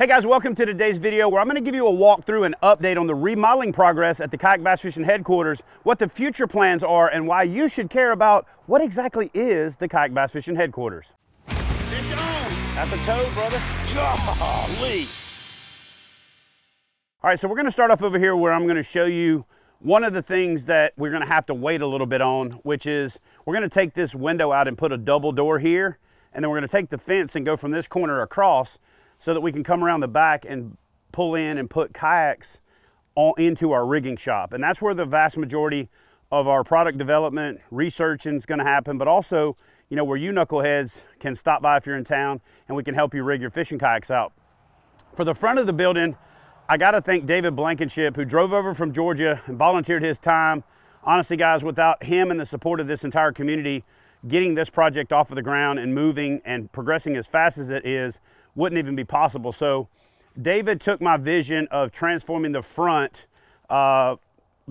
Hey guys, welcome to today's video where I'm going to give you a walkthrough and update on the remodeling progress at the Kayak Bass Fishing headquarters, what the future plans are, and why you should care about what exactly is the Kayak Bass Fishing headquarters. Fish on. That's a toad, brother. Golly. All right, so we're going to start off over here where I'm going to show you one of the things that we're going to have to wait a little bit on, which is we're going to take this window out and put a double door here, and then we're going to take the fence and go from this corner across so that we can come around the back and pull in and put kayaks all into our rigging shop. And that's where the vast majority of our product development, researching is gonna happen, but also, you know, where you knuckleheads can stop by if you're in town and we can help you rig your fishing kayaks out. For the front of the building, I gotta thank David Blankenship who drove over from Georgia and volunteered his time. Honestly, guys, without him and the support of this entire community, getting this project off of the ground and moving and progressing as fast as it is, wouldn't even be possible. So David took my vision of transforming the front uh,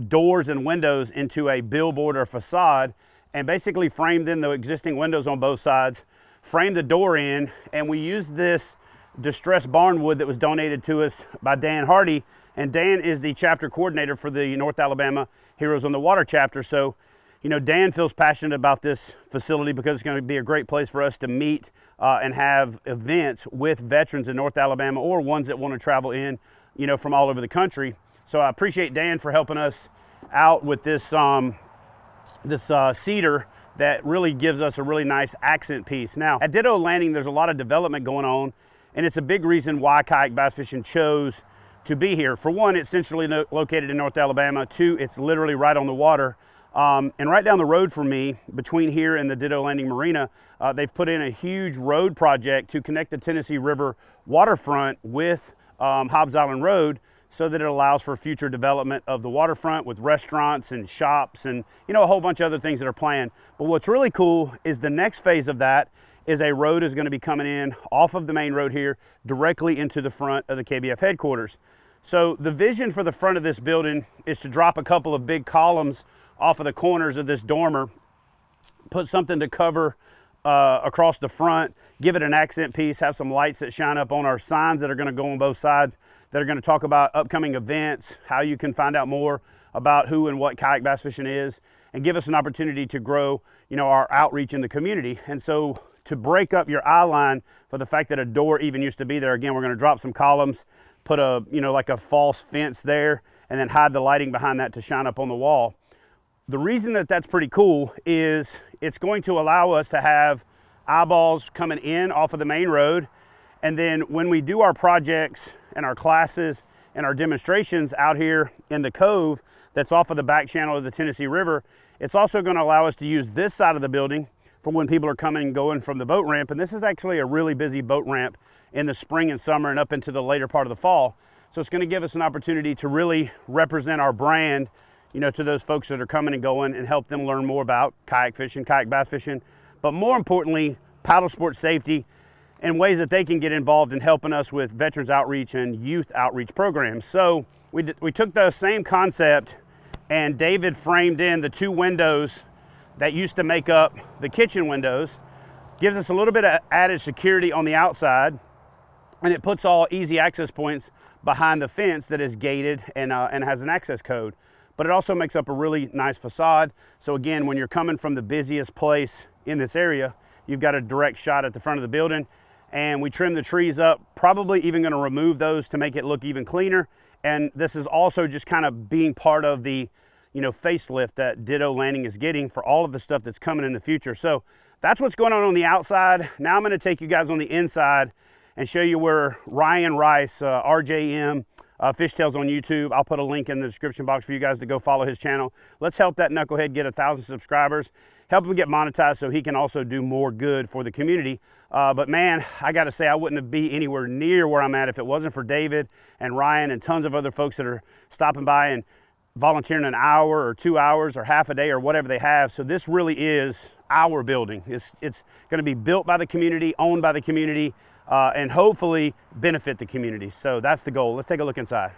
doors and windows into a billboard or facade and basically framed in the existing windows on both sides, framed the door in, and we used this distressed barn wood that was donated to us by Dan Hardy. And Dan is the chapter coordinator for the North Alabama Heroes on the Water chapter. So you know, Dan feels passionate about this facility because it's going to be a great place for us to meet uh, and have events with veterans in North Alabama or ones that want to travel in, you know, from all over the country. So I appreciate Dan for helping us out with this um, this uh, cedar that really gives us a really nice accent piece. Now, at Ditto Landing, there's a lot of development going on, and it's a big reason why kayak bass fishing chose to be here. For one, it's centrally located in North Alabama. Two, it's literally right on the water. Um, and right down the road from me, between here and the Ditto Landing Marina, uh, they've put in a huge road project to connect the Tennessee River waterfront with um, Hobbs Island Road so that it allows for future development of the waterfront with restaurants and shops and you know a whole bunch of other things that are planned. But what's really cool is the next phase of that is a road is going to be coming in off of the main road here directly into the front of the KBF headquarters. So the vision for the front of this building is to drop a couple of big columns off of the corners of this dormer, put something to cover uh, across the front, give it an accent piece, have some lights that shine up on our signs that are gonna go on both sides that are gonna talk about upcoming events, how you can find out more about who and what kayak bass fishing is, and give us an opportunity to grow, you know, our outreach in the community. And so to break up your eye line for the fact that a door even used to be there, again, we're gonna drop some columns, put a, you know, like a false fence there, and then hide the lighting behind that to shine up on the wall. The reason that that's pretty cool is it's going to allow us to have eyeballs coming in off of the main road. And then when we do our projects and our classes and our demonstrations out here in the cove that's off of the back channel of the Tennessee River, it's also gonna allow us to use this side of the building for when people are coming and going from the boat ramp. And this is actually a really busy boat ramp in the spring and summer and up into the later part of the fall. So it's gonna give us an opportunity to really represent our brand you know, to those folks that are coming and going and help them learn more about kayak fishing, kayak bass fishing, but more importantly, paddle sport safety and ways that they can get involved in helping us with veterans outreach and youth outreach programs. So we, we took the same concept and David framed in the two windows that used to make up the kitchen windows, gives us a little bit of added security on the outside, and it puts all easy access points behind the fence that is gated and, uh, and has an access code but it also makes up a really nice facade. So again, when you're coming from the busiest place in this area, you've got a direct shot at the front of the building and we trim the trees up, probably even gonna remove those to make it look even cleaner. And this is also just kind of being part of the you know, facelift that Ditto Landing is getting for all of the stuff that's coming in the future. So that's what's going on on the outside. Now I'm gonna take you guys on the inside and show you where Ryan Rice, uh, RJM, uh, Fish Tales on YouTube. I'll put a link in the description box for you guys to go follow his channel. Let's help that knucklehead get a thousand subscribers. Help him get monetized so he can also do more good for the community. Uh, but man, I got to say, I wouldn't have be anywhere near where I'm at if it wasn't for David and Ryan and tons of other folks that are stopping by and volunteering an hour or two hours or half a day or whatever they have. So this really is our building. It's, it's going to be built by the community, owned by the community, uh, and hopefully benefit the community. So that's the goal. Let's take a look inside.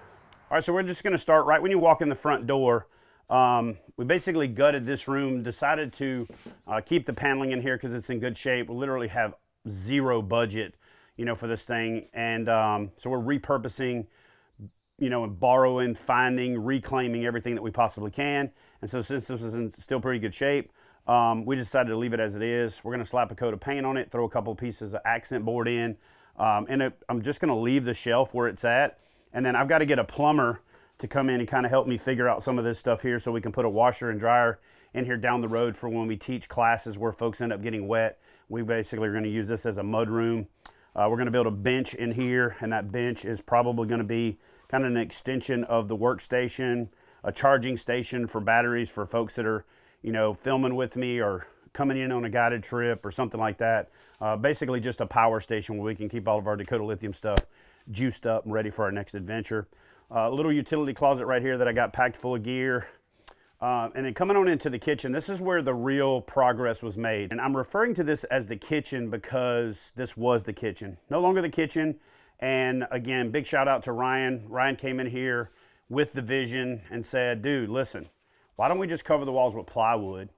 All right, so we're just gonna start right when you walk in the front door. Um, we basically gutted this room, decided to uh, keep the paneling in here because it's in good shape. We literally have zero budget, you know, for this thing. And um, so we're repurposing, you know, and borrowing, finding, reclaiming everything that we possibly can. And so since this is in still pretty good shape, um, we decided to leave it as it is. We're going to slap a coat of paint on it, throw a couple pieces of accent board in, um, and it, I'm just going to leave the shelf where it's at. And then I've got to get a plumber to come in and kind of help me figure out some of this stuff here so we can put a washer and dryer in here down the road for when we teach classes where folks end up getting wet. We basically are going to use this as a mud room. Uh, we're going to build a bench in here, and that bench is probably going to be kind of an extension of the workstation, a charging station for batteries for folks that are, you know, filming with me or coming in on a guided trip or something like that. Uh, basically, just a power station where we can keep all of our Dakota Lithium stuff juiced up and ready for our next adventure. A uh, little utility closet right here that I got packed full of gear. Uh, and then coming on into the kitchen, this is where the real progress was made. And I'm referring to this as the kitchen because this was the kitchen. No longer the kitchen. And again, big shout out to Ryan. Ryan came in here with the vision and said, dude, listen, why don't we just cover the walls with plywood,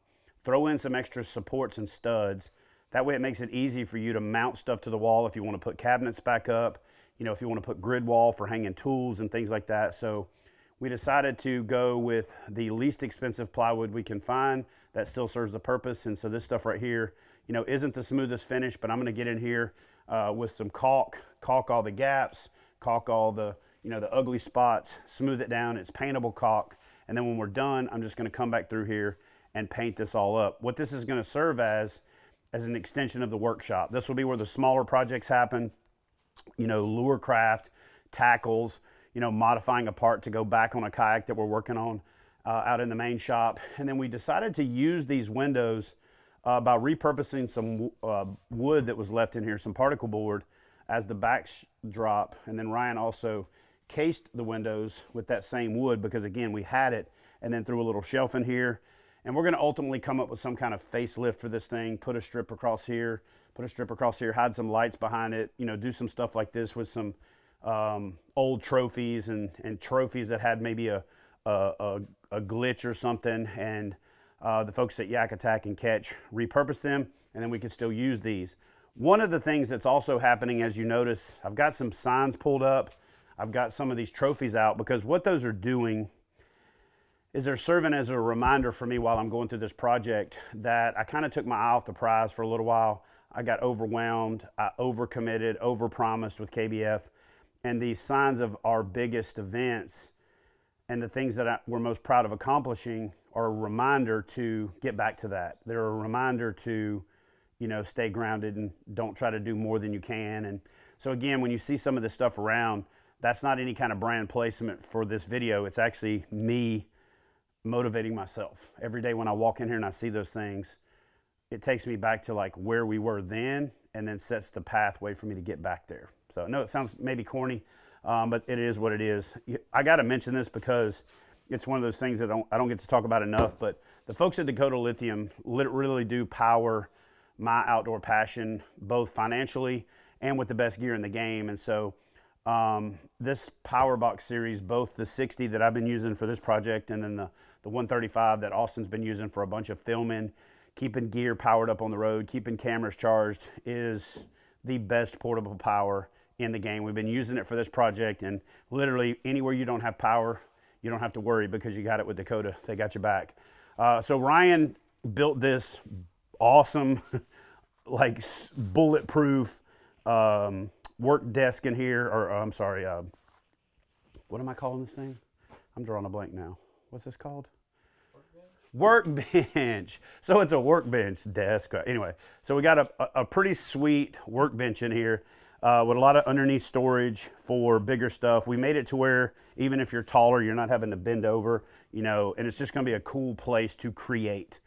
throw in some extra supports and studs. That way it makes it easy for you to mount stuff to the wall if you want to put cabinets back up, you know, if you want to put grid wall for hanging tools and things like that. So we decided to go with the least expensive plywood we can find that still serves the purpose. And so this stuff right here, you know, isn't the smoothest finish, but I'm gonna get in here uh, with some caulk, caulk all the gaps, caulk all the, you know, the ugly spots, smooth it down. It's paintable caulk. And then when we're done, I'm just gonna come back through here and paint this all up. What this is gonna serve as, as an extension of the workshop. This will be where the smaller projects happen, you know, lure craft, tackles, you know, modifying a part to go back on a kayak that we're working on uh, out in the main shop. And then we decided to use these windows uh, by repurposing some uh, wood that was left in here, some particle board, as the backdrop. And then Ryan also cased the windows with that same wood because again, we had it and then threw a little shelf in here. And we're gonna ultimately come up with some kind of facelift for this thing, put a strip across here, put a strip across here, hide some lights behind it, you know, do some stuff like this with some um, old trophies and, and trophies that had maybe a, a, a, a glitch or something. And uh, the folks at Yak Attack and Catch repurpose them, and then we can still use these. One of the things that's also happening, as you notice, I've got some signs pulled up. I've got some of these trophies out because what those are doing is they're serving as a reminder for me while I'm going through this project that I kind of took my eye off the prize for a little while. I got overwhelmed, I overcommitted, overpromised with KBF and these signs of our biggest events and the things that I, we're most proud of accomplishing are a reminder to get back to that. They're a reminder to, you know, stay grounded and don't try to do more than you can. And so again, when you see some of this stuff around, that's not any kind of brand placement for this video. It's actually me motivating myself. Every day when I walk in here and I see those things, it takes me back to like where we were then and then sets the pathway for me to get back there. So I know it sounds maybe corny, um, but it is what it is. I got to mention this because it's one of those things that I don't, I don't get to talk about enough, but the folks at Dakota Lithium really do power my outdoor passion, both financially and with the best gear in the game. And so um, this Power Box series, both the 60 that I've been using for this project and then the, the 135 that Austin's been using for a bunch of filming, keeping gear powered up on the road, keeping cameras charged is the best portable power in the game. We've been using it for this project and literally anywhere you don't have power, you don't have to worry because you got it with Dakota. They got your back. Uh, so Ryan built this awesome, like bulletproof um, work desk in here, or I'm sorry, uh, what am I calling this thing? I'm drawing a blank now. What's this called? Workbench. So it's a workbench desk. Anyway, so we got a, a pretty sweet workbench in here uh, with a lot of underneath storage for bigger stuff. We made it to where even if you're taller, you're not having to bend over, you know, and it's just going to be a cool place to create.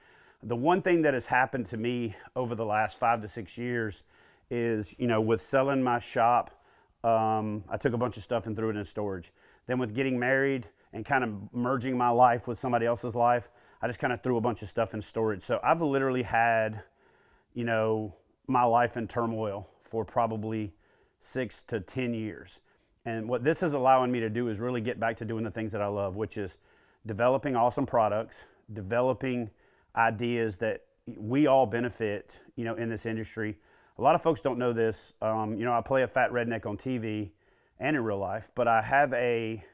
The one thing that has happened to me over the last five to six years is, you know, with selling my shop, um, I took a bunch of stuff and threw it in storage. Then with getting married and kind of merging my life with somebody else's life, I just kind of threw a bunch of stuff in storage. So I've literally had, you know, my life in turmoil for probably six to 10 years. And what this is allowing me to do is really get back to doing the things that I love, which is developing awesome products, developing ideas that we all benefit, you know, in this industry. A lot of folks don't know this. Um, you know, I play a fat redneck on TV and in real life, but I have a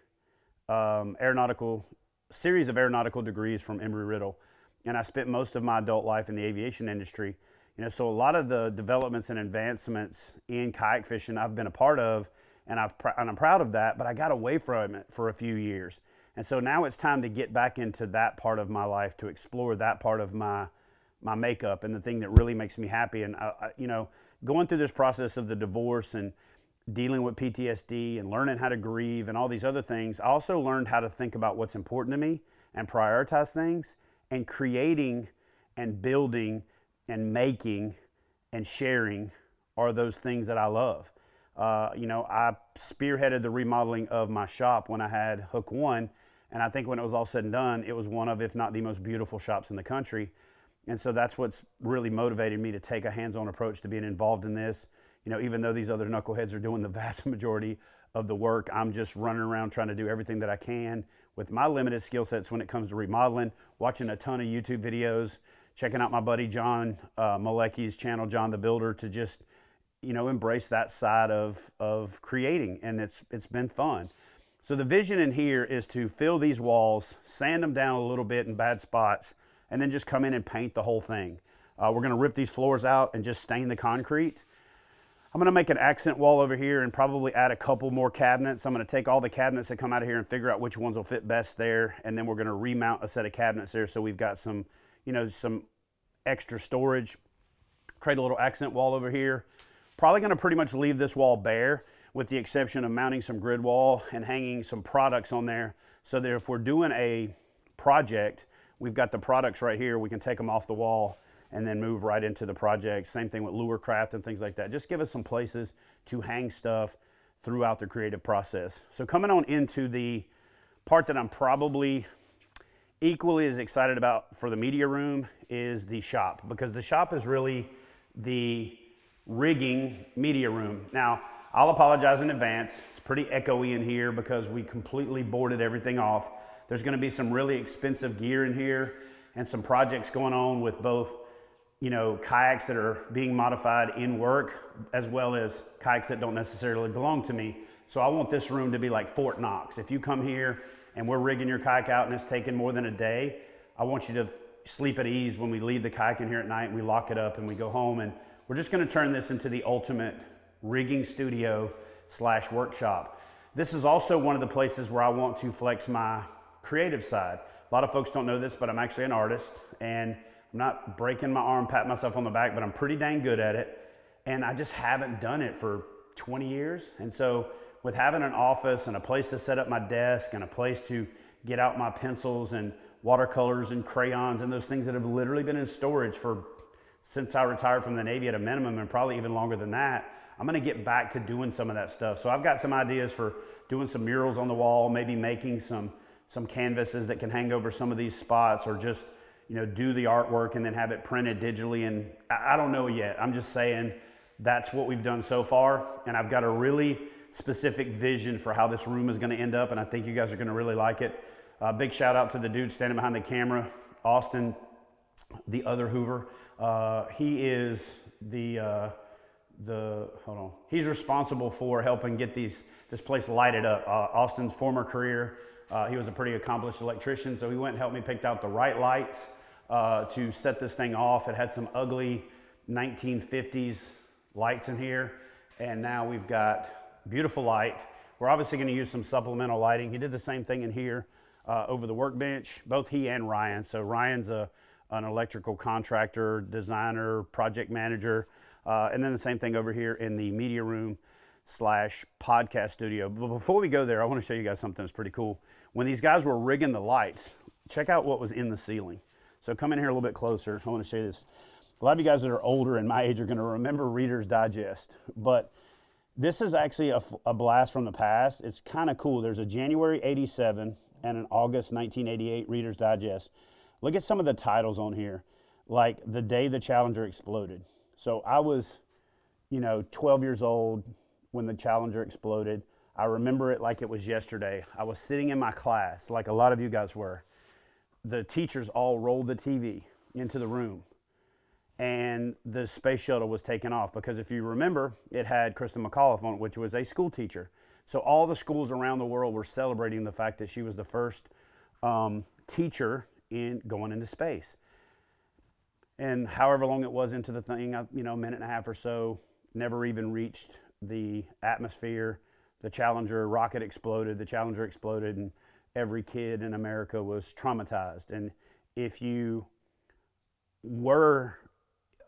um, aeronautical series of aeronautical degrees from Embry Riddle, and I spent most of my adult life in the aviation industry. You know, so a lot of the developments and advancements in kayak fishing I've been a part of, and, I've and I'm proud of that. But I got away from it for a few years, and so now it's time to get back into that part of my life to explore that part of my my makeup and the thing that really makes me happy. And I, I, you know, going through this process of the divorce and dealing with PTSD and learning how to grieve and all these other things, I also learned how to think about what's important to me and prioritize things and creating and building and making and sharing are those things that I love. Uh, you know, I spearheaded the remodeling of my shop when I had Hook One, and I think when it was all said and done, it was one of, if not the most beautiful shops in the country. And so that's what's really motivated me to take a hands-on approach to being involved in this. You know, even though these other knuckleheads are doing the vast majority of the work, I'm just running around trying to do everything that I can with my limited skill sets when it comes to remodeling, watching a ton of YouTube videos, checking out my buddy John uh, Malecki's channel, John the Builder, to just you know embrace that side of of creating, and it's it's been fun. So the vision in here is to fill these walls, sand them down a little bit in bad spots, and then just come in and paint the whole thing. Uh, we're gonna rip these floors out and just stain the concrete. I'm gonna make an accent wall over here and probably add a couple more cabinets. I'm gonna take all the cabinets that come out of here and figure out which ones will fit best there. And then we're gonna remount a set of cabinets there so we've got some, you know, some extra storage. Create a little accent wall over here. Probably gonna pretty much leave this wall bare with the exception of mounting some grid wall and hanging some products on there so that if we're doing a project, we've got the products right here, we can take them off the wall and then move right into the project. Same thing with lure craft and things like that. Just give us some places to hang stuff throughout the creative process. So coming on into the part that I'm probably equally as excited about for the media room is the shop because the shop is really the rigging media room. Now, I'll apologize in advance. It's pretty echoey in here because we completely boarded everything off. There's gonna be some really expensive gear in here and some projects going on with both you know, kayaks that are being modified in work, as well as kayaks that don't necessarily belong to me. So I want this room to be like Fort Knox. If you come here and we're rigging your kayak out and it's taking more than a day, I want you to sleep at ease when we leave the kayak in here at night and we lock it up and we go home. And we're just gonna turn this into the ultimate rigging studio slash workshop. This is also one of the places where I want to flex my creative side. A lot of folks don't know this, but I'm actually an artist and I'm not breaking my arm, pat myself on the back, but I'm pretty dang good at it. And I just haven't done it for 20 years. And so, with having an office and a place to set up my desk and a place to get out my pencils and watercolors and crayons and those things that have literally been in storage for since I retired from the Navy at a minimum and probably even longer than that, I'm gonna get back to doing some of that stuff. So I've got some ideas for doing some murals on the wall, maybe making some some canvases that can hang over some of these spots or just you know, do the artwork and then have it printed digitally. And I, don't know yet. I'm just saying that's what we've done so far. And I've got a really specific vision for how this room is going to end up. And I think you guys are going to really like it. Uh, big shout out to the dude standing behind the camera, Austin, the other Hoover. Uh, he is the uh, the hold on. He's responsible for helping get these this place lighted up. Uh, Austin's former career, uh, he was a pretty accomplished electrician, so he went and helped me pick out the right lights uh, to set this thing off. It had some ugly 1950s lights in here, and now we've got beautiful light. We're obviously going to use some supplemental lighting. He did the same thing in here uh, over the workbench, both he and Ryan. So Ryan's a, an electrical contractor, designer, project manager, uh, and then the same thing over here in the media room slash podcast studio. But before we go there, I want to show you guys something that's pretty cool. When these guys were rigging the lights, check out what was in the ceiling. So come in here a little bit closer. I want to show you this. A lot of you guys that are older and my age are going to remember Reader's Digest, but this is actually a, a blast from the past. It's kind of cool. There's a January 87 and an August 1988 Reader's Digest. Look at some of the titles on here, like The Day the Challenger Exploded. So I was, you know, 12 years old when the Challenger exploded. I remember it like it was yesterday. I was sitting in my class, like a lot of you guys were, the teachers all rolled the TV into the room. and the space shuttle was taken off because if you remember, it had Kristen McAuliffe on it, which was a school teacher. So all the schools around the world were celebrating the fact that she was the first um, teacher in going into space. And however long it was into the thing, you know, a minute and a half or so, never even reached the atmosphere. The Challenger rocket exploded. The Challenger exploded, and every kid in America was traumatized. And if you were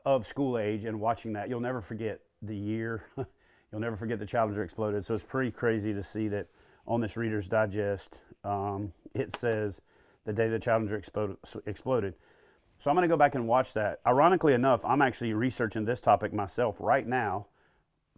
of school age and watching that, you'll never forget the year. you'll never forget the Challenger exploded. So it's pretty crazy to see that on this Reader's Digest, um, it says the day the Challenger exploded. exploded. So I'm going to go back and watch that. Ironically enough, I'm actually researching this topic myself right now,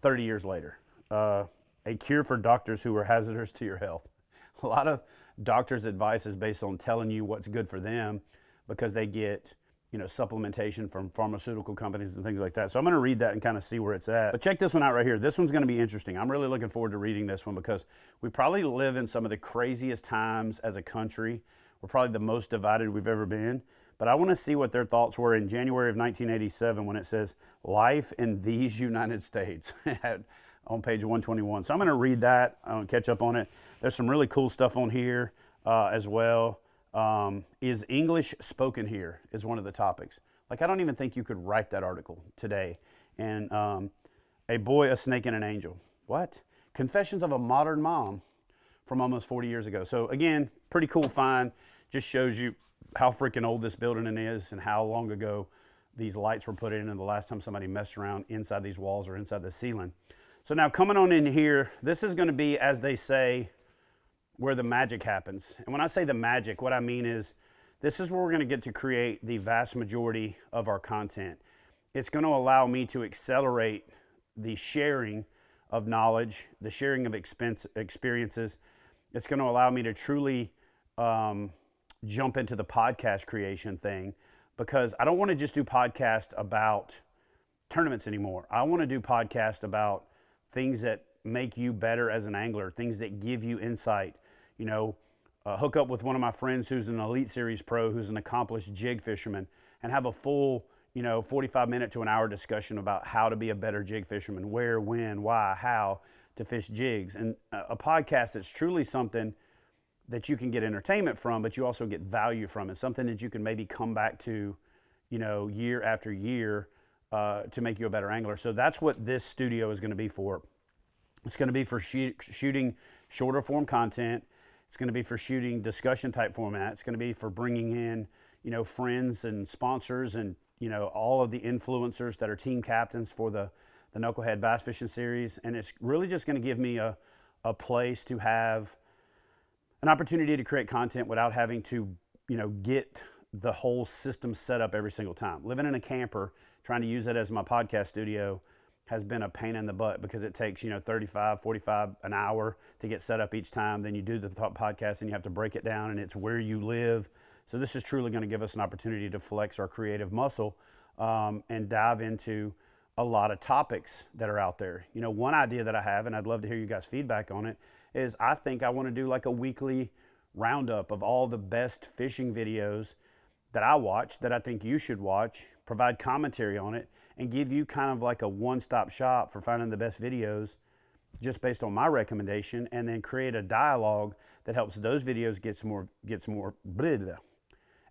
30 years later. Uh, a cure for doctors who are hazardous to your health. A lot of doctors' advice is based on telling you what's good for them because they get you know, supplementation from pharmaceutical companies and things like that. So I'm going to read that and kind of see where it's at. But check this one out right here. This one's going to be interesting. I'm really looking forward to reading this one because we probably live in some of the craziest times as a country. We're probably the most divided we've ever been. But I want to see what their thoughts were in January of 1987 when it says life in these United States on page 121. So I'm going to read that. Going to catch up on it. There's some really cool stuff on here uh, as well. Um, is English spoken here? Is one of the topics. Like, I don't even think you could write that article today. And um, a boy, a snake, and an angel. What? Confessions of a modern mom from almost 40 years ago. So, again, pretty cool find. Just shows you how freaking old this building is and how long ago these lights were put in and the last time somebody messed around inside these walls or inside the ceiling. So now coming on in here, this is going to be, as they say, where the magic happens. And when I say the magic, what I mean is this is where we're going to get to create the vast majority of our content. It's going to allow me to accelerate the sharing of knowledge, the sharing of expense, experiences. It's going to allow me to truly um, jump into the podcast creation thing because I don't want to just do podcast about tournaments anymore. I want to do podcast about things that make you better as an angler, things that give you insight. You know, uh, hook up with one of my friends who's an Elite Series pro, who's an accomplished jig fisherman, and have a full, you know, 45 minute to an hour discussion about how to be a better jig fisherman, where, when, why, how to fish jigs. And a podcast that's truly something that you can get entertainment from, but you also get value from it. Something that you can maybe come back to, you know, year after year uh, to make you a better angler. So that's what this studio is going to be for. It's going to be for shoot, shooting shorter form content. It's going to be for shooting discussion type format. It's going to be for bringing in, you know, friends and sponsors and you know all of the influencers that are team captains for the the Knucklehead Bass Fishing Series. And it's really just going to give me a a place to have an opportunity to create content without having to, you know, get the whole system set up every single time. Living in a camper, trying to use it as my podcast studio has been a pain in the butt because it takes, you know, 35, 45, an hour to get set up each time. Then you do the podcast and you have to break it down and it's where you live. So this is truly going to give us an opportunity to flex our creative muscle um, and dive into a lot of topics that are out there. You know, one idea that I have, and I'd love to hear you guys' feedback on it, is I think I want to do like a weekly roundup of all the best fishing videos that I watch that I think you should watch, provide commentary on it, and give you kind of like a one stop shop for finding the best videos just based on my recommendation, and then create a dialogue that helps those videos get more gets more blah,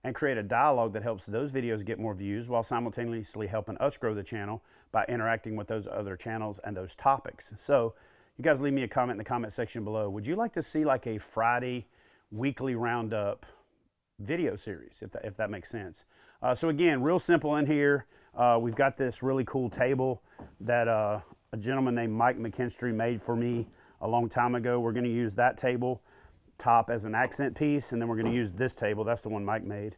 and create a dialogue that helps those videos get more views while simultaneously helping us grow the channel by interacting with those other channels and those topics. So you guys leave me a comment in the comment section below. Would you like to see like a Friday weekly roundup video series, if that, if that makes sense? Uh, so again, real simple in here. Uh, we've got this really cool table that uh, a gentleman named Mike McKinstry made for me a long time ago. We're going to use that table top as an accent piece, and then we're going to use this table. That's the one Mike made.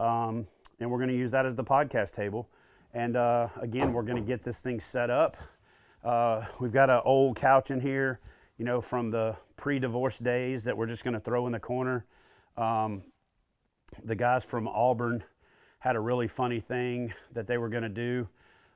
Um, and we're going to use that as the podcast table. And uh, again, we're going to get this thing set up. Uh, we've got an old couch in here, you know, from the pre-divorce days that we're just going to throw in the corner. Um, the guys from Auburn had a really funny thing that they were going to do.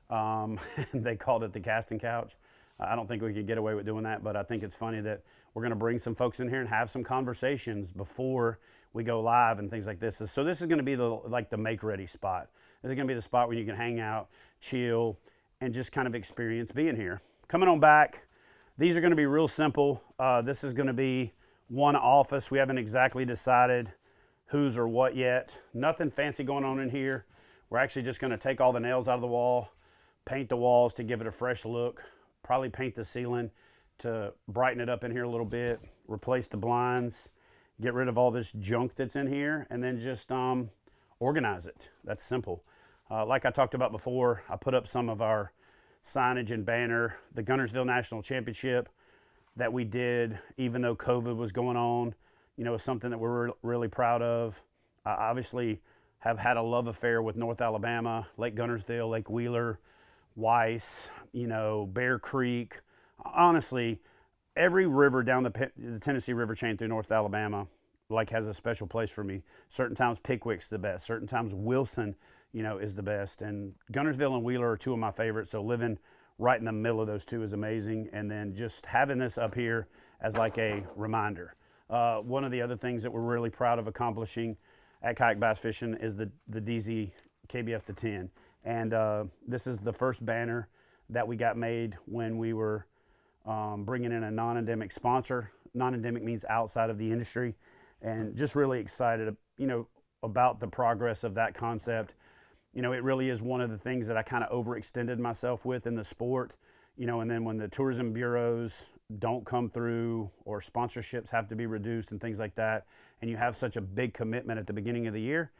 Um, they called it the casting couch. I don't think we could get away with doing that, but I think it's funny that we're going to bring some folks in here and have some conversations before we go live and things like this. So this is going to be the like the make ready spot. This is going to be the spot where you can hang out, chill, and just kind of experience being here. Coming on back, these are going to be real simple. Uh, this is going to be one office. We haven't exactly decided whose or what yet. Nothing fancy going on in here. We're actually just going to take all the nails out of the wall, paint the walls to give it a fresh look, probably paint the ceiling to brighten it up in here a little bit, replace the blinds, get rid of all this junk that's in here, and then just um, organize it. That's simple. Uh, like I talked about before, I put up some of our signage and banner, the Guntersville National Championship that we did, even though COVID was going on, you know, is something that we're re- really proud of. I obviously have had a love affair with North Alabama, Lake Guntersville, Lake Wheeler, Weiss, you know, Bear Creek. Honestly, every river down the, the Tennessee River chain through North Alabama like has a special place for me. Certain times Pickwick's the best. Certain times Wilson, you know, is the best. And Guntersville and Wheeler are two of my favorites. So living right in the middle of those two is amazing. And then just having this up here as like a reminder. Uh, one of the other things that we're really proud of accomplishing at kayak bass fishing is the the DZ KBF the 10. And uh, this is the first banner that we got made when we were um, bringing in a non-endemic sponsor. Non-endemic means outside of the industry, and just really excited, you know, about the progress of that concept. You know, it really is one of the things that I kind of overextended myself with in the sport. You know, and then when the tourism bureaus don't come through or sponsorships have to be reduced and things like that, and you have such a big commitment at the beginning of the year,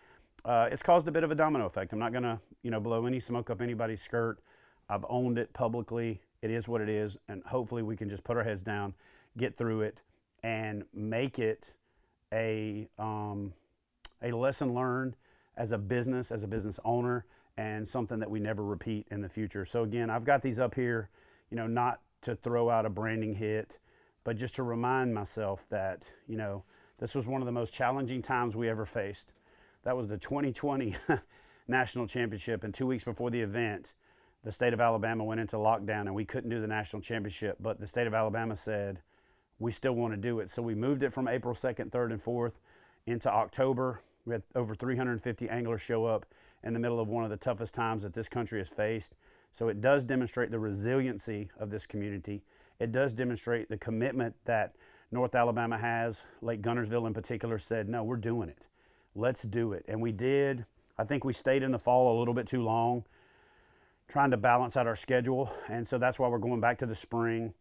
uh, it's caused a bit of a domino effect. I'm not going to, you know, blow any smoke up anybody's skirt. I've owned it publicly. It is what it is, and hopefully we can just put our heads down, get through it, and make it a um, a lesson learned as a business, as a business owner, and something that we never repeat in the future. So again, I've got these up here, you know, not to throw out a branding hit, but just to remind myself that you know this was one of the most challenging times we ever faced. That was the 2020 national championship, and two weeks before the event, the state of Alabama went into lockdown and we couldn't do the national championship. But the state of Alabama said, we still want to do it. So we moved it from April 2nd, 3rd, and 4th into October. We had over 350 anglers show up in the middle of one of the toughest times that this country has faced. So it does demonstrate the resiliency of this community. It does demonstrate the commitment that North Alabama has. Lake Guntersville in particular, said, no, we're doing it. Let's do it. And we did. I think we stayed in the fall a little bit too long, trying to balance out our schedule. And so that's why we're going back to the spring.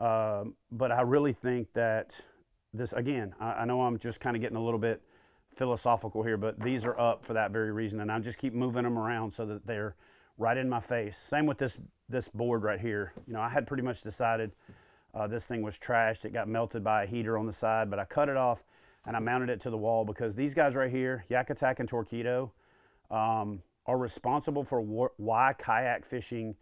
Um, but I really think that this, again, I, I know I'm just kind of getting a little bit philosophical here, but these are up for that very reason. And I just keep moving them around so that they're right in my face. Same with this, this board right here. You know, I had pretty much decided uh, this thing was trashed. It got melted by a heater on the side, but I cut it off and I mounted it to the wall because these guys right here, Yak Attack and Torqeedo, um, are responsible for why kayak fishing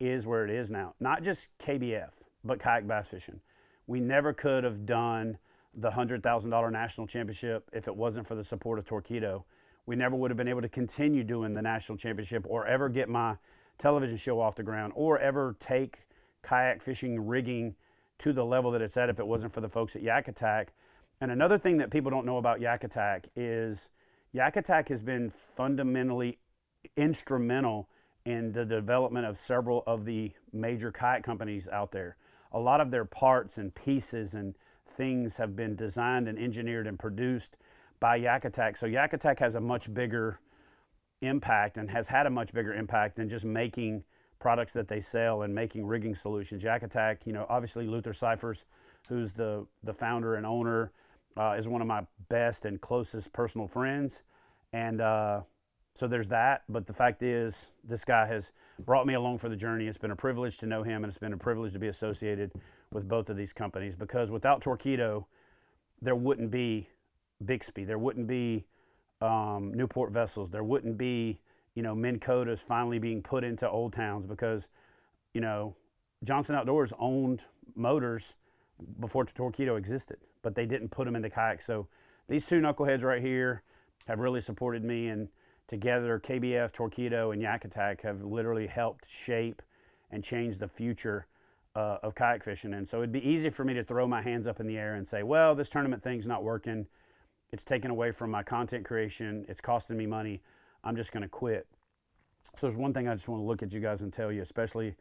is where it is now. Not just KBF, but kayak bass fishing. We never could have done the $100,000 national championship if it wasn't for the support of Torqeedo. We never would have been able to continue doing the national championship or ever get my television show off the ground or ever take kayak fishing rigging to the level that it's at if it wasn't for the folks at Yak Attack. And another thing that people don't know about Yak Attack is Yak Attack has been fundamentally instrumental in the development of several of the major kayak companies out there a lot of their parts and pieces and things have been designed and engineered and produced by Yak Attack. So Yak Attack has a much bigger impact and has had a much bigger impact than just making products that they sell and making rigging solutions. Yak Attack, you know, obviously Luther Cifers, who's the, the founder and owner, uh, is one of my best and closest personal friends. And uh, so there's that. But the fact is, this guy has brought me along for the journey. It's been a privilege to know him, and it's been a privilege to be associated with both of these companies because without Torqeedo, there wouldn't be Bixpy, there wouldn't be um, Newport vessels, there wouldn't be you know Minn finally being put into old towns because you know Johnson Outdoors owned motors before Torqeedo existed, but they didn't put them into kayaks. So these two knuckleheads right here have really supported me and together, KBF, Torqeedo, and Yak Attack have literally helped shape and change the future uh, of kayak fishing. And so it'd be easy for me to throw my hands up in the air and say, well, this tournament thing's not working. It's taken away from my content creation. It's costing me money. I'm just going to quit. So there's one thing I just want to look at you guys and tell you, especially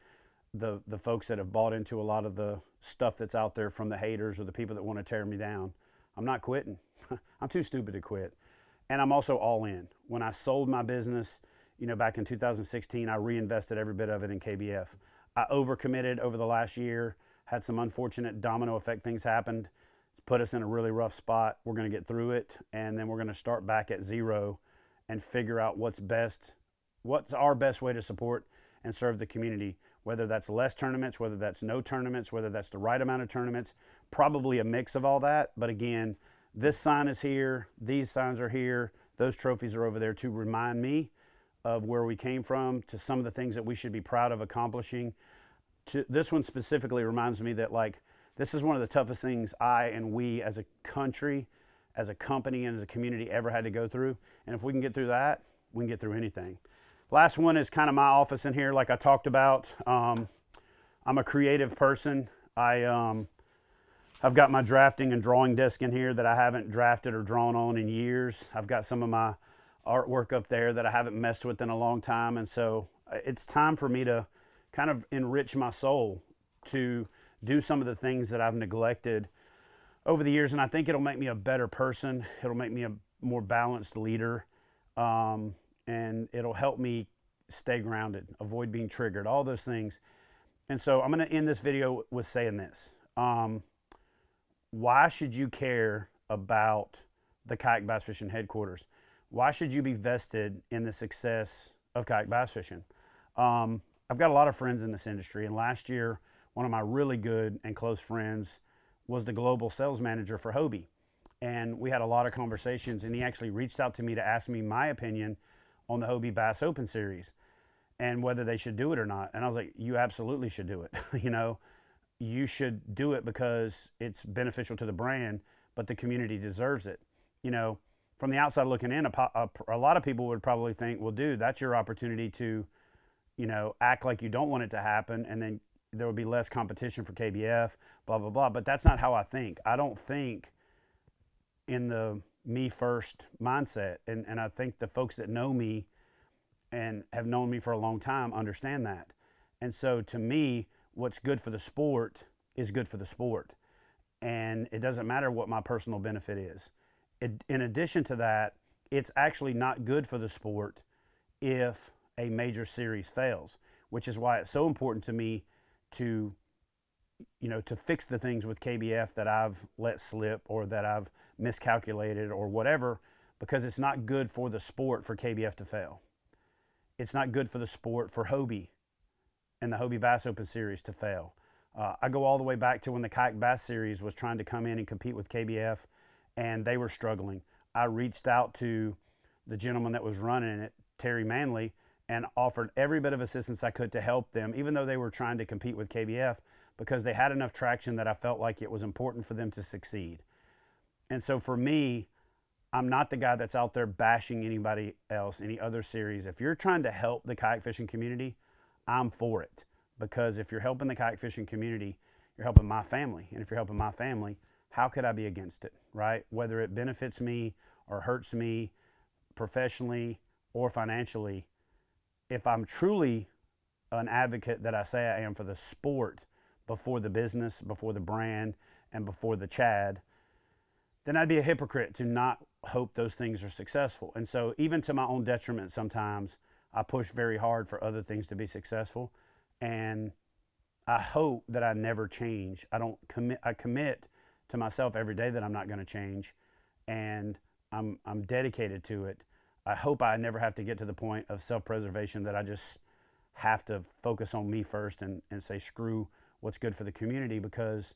the the folks that have bought into a lot of the stuff that's out there from the haters or the people that want to tear me down. I'm not quitting. I'm too stupid to quit. And I'm also all in. When I sold my business, you know, back in 2016, I reinvested every bit of it in KBF. I overcommitted over the last year, had some unfortunate domino effect things happened, put us in a really rough spot. We're going to get through it, and then we're going to start back at zero and figure out what's best, what's our best way to support and serve the community, whether that's less tournaments, whether that's no tournaments, whether that's the right amount of tournaments, probably a mix of all that. But again, this sign is here, these signs are here, those trophies are over there to remind me of where we came from, to some of the things that we should be proud of accomplishing. To, this one specifically reminds me that like this is one of the toughest things I and we as a country, as a company, and as a community ever had to go through. And if we can get through that, we can get through anything. Last one is kind of my office in here, like I talked about. Um, I'm a creative person. I um, I've got my drafting and drawing desk in here that I haven't drafted or drawn on in years. I've got some of my artwork up there that I haven't messed with in a long time. And so uh, it's time for me to kind of enrich my soul to do some of the things that I've neglected over the years. And I think it'll make me a better person. It'll make me a more balanced leader. Um, and it'll help me stay grounded, avoid being triggered, all those things. And so I'm going to end this video with saying this. Um, why should you care about the kayak bass fishing headquarters? why should you be vested in the success of kayak bass fishing? Um, I've got a lot of friends in this industry, and last year, one of my really good and close friends was the global sales manager for Hobie. And we had a lot of conversations, and he actually reached out to me to ask me my opinion on the Hobie Bass Open Series and whether they should do it or not. And I was like, You absolutely should do it. you know, you should do it because it's beneficial to the brand, but the community deserves it. You know, from the outside looking in, a, a, a, lot of people would probably think, well, dude, that's your opportunity to, you know, act like you don't want it to happen, and then there will be less competition for KBF, blah, blah, blah. But that's not how I think. I don't think in the me first mindset. And, and I think the folks that know me and have known me for a long time understand that. And so to me, what's good for the sport is good for the sport. And it doesn't matter what my personal benefit is in addition to that, it's actually not good for the sport if a major series fails, which is why it's so important to me to you know to fix the things with KBF that I've let slip or that I've miscalculated or whatever because it's not good for the sport for KBF to fail. It's not good for the sport for Hobie and the Hobie Bass Open Series to fail. Uh, I go all the way back to when the Kayak Bass Series was trying to come in and compete with KBF and they were struggling. I reached out to the gentleman that was running it, Terry Manley, and offered every bit of assistance I could to help them, even though they were trying to compete with KBF, because they had enough traction that I felt like it was important for them to succeed. And so for me, I'm not the guy that's out there bashing anybody else, any other series. If you're trying to help the kayak fishing community, I'm for it. Because if you're helping the kayak fishing community, you're helping my family. And if you're helping my family, how could I be against it, right? Whether it benefits me or hurts me professionally or financially, if I'm truly an advocate that I say I am for the sport before the business, before the brand, and before the Chad, then I'd be a hypocrite to not hope those things are successful. And so, even to my own detriment, sometimes I push very hard for other things to be successful. And I hope that I never change. I don't commit, I commit to myself every day that I'm not going to change, and I'm I'm dedicated to it. I hope I never have to get to the point of self-preservation that I just have to focus on me first and, and say screw what's good for the community because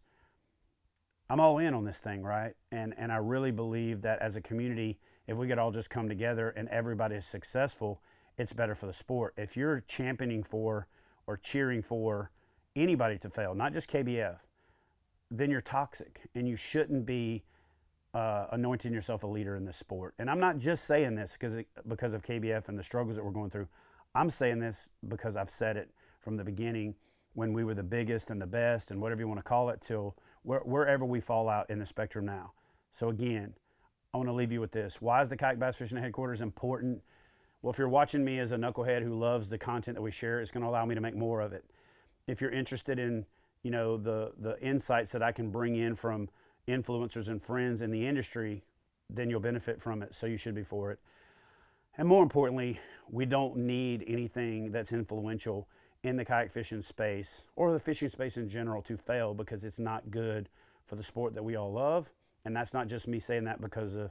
I'm all in on this thing, right? And and I really believe that as a community, if we could all just come together and everybody is successful, it's better for the sport. If you're championing for or cheering for anybody to fail, not just KBF, then you're toxic and you shouldn't be uh, anointing yourself a leader in this sport. And I'm not just saying this because because of KBF and the struggles that we're going through. I'm saying this because I've said it from the beginning when we were the biggest and the best and whatever you want to call it till where, wherever we fall out in the spectrum now. So again, I want to leave you with this. Why is the kayak bass fishing headquarters important? Well, if you're watching me as a knucklehead who loves the content that we share, it's going to allow me to make more of it. If you're interested in, you know, the the insights that I can bring in from influencers and friends in the industry, then you'll benefit from it. So you should be for it. And more importantly, we don't need anything that's influential in the kayak fishing space or the fishing space in general to fail because it's not good for the sport that we all love. And that's not just me saying that because uh,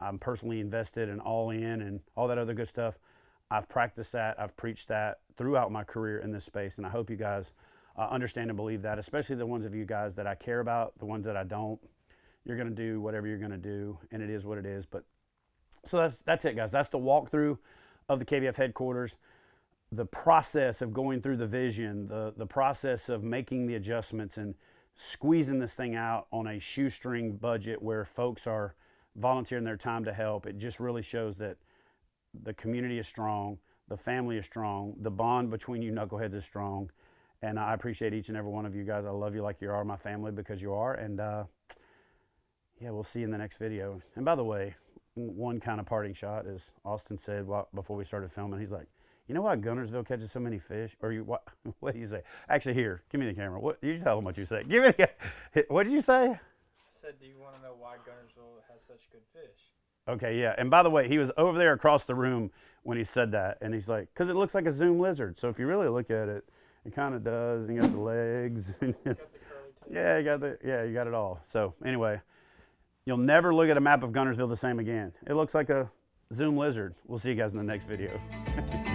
I'm personally invested and all in and all that other good stuff. I've practiced that, I've preached that throughout my career in this space, and I hope you guys uh, understand and believe that, especially the ones of you guys that I care about, the ones that I don't. You're going to do whatever you're going to do, and it is what it is. But so that's that's it, guys. That's the walkthrough of the KBF headquarters. The process of going through the vision, the the process of making the adjustments and squeezing this thing out on a shoestring budget where folks are volunteering their time to help. It just really shows that the community is strong, the family is strong, the bond between you knuckleheads is strong, and I appreciate each and every one of you guys. I love you like you are my family because you are, and uh, yeah, we'll see you in the next video. And by the way, one kind of parting shot is Austin said before we started filming. He's like, "You know why Guntersville catches so many fish?" Or you what? What do you say? Actually, here, give me the camera. What you tell them what you say? Give me the. What did you say? Said, "Do you want to know why Guntersville has such good fish?" Okay, yeah. And by the way, he was over there across the room when he said that, and he's like, "Cause it looks like a zoom lizard." So if you really look at it, it kind of does. You got the legs. got the yeah, you got the yeah, you got it all. So anyway. You'll never look at a map of Guntersville the same again. It looks like a zoom lizard. We'll see you guys in the next video.